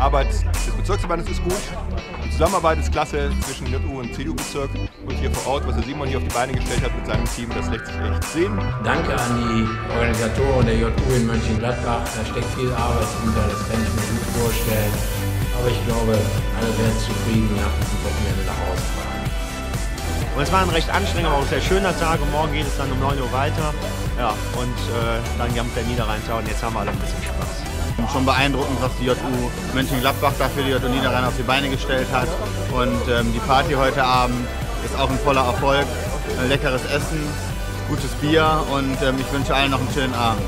Arbeit des Bezirksverbandes ist gut. Die Zusammenarbeit ist klasse zwischen JU und CDU-Bezirk und hier vor Ort, was der Simon hier auf die Beine gestellt hat mit seinem Team, das lässt sich echt sehen. Danke an die Organisatoren der JU in Mönchengladbach. Da steckt viel Arbeit hinter, das kann ich mir gut vorstellen. Aber ich glaube, alle werden zufrieden nach diesem Wochenende nach Hause fahren. Und es war ein recht anstrengender, aber auch sehr schöner Tag und morgen geht es dann um 9 Uhr weiter. Ja, und äh, dann kommt der Niederrhein-Tag und jetzt haben wir alle ein bisschen Spaß. Schon beeindruckend, was die JU Mönchengladbach dafür die JU Niederrhein auf die Beine gestellt hat. Und ähm, die Party heute Abend ist auch ein voller Erfolg. Leckeres Essen, gutes Bier und ähm, ich wünsche allen noch einen schönen Abend.